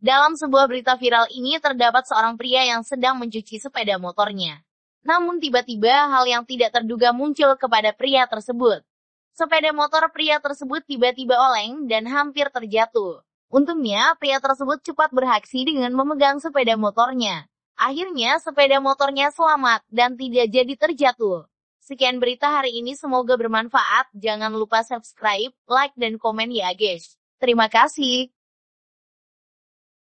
Dalam sebuah berita viral ini terdapat seorang pria yang sedang mencuci sepeda motornya. Namun tiba-tiba hal yang tidak terduga muncul kepada pria tersebut. Sepeda motor pria tersebut tiba-tiba oleng dan hampir terjatuh. Untungnya, pria tersebut cepat beraksi dengan memegang sepeda motornya. Akhirnya, sepeda motornya selamat dan tidak jadi terjatuh. Sekian berita hari ini, semoga bermanfaat. Jangan lupa subscribe, like, dan komen ya guys. Terima kasih.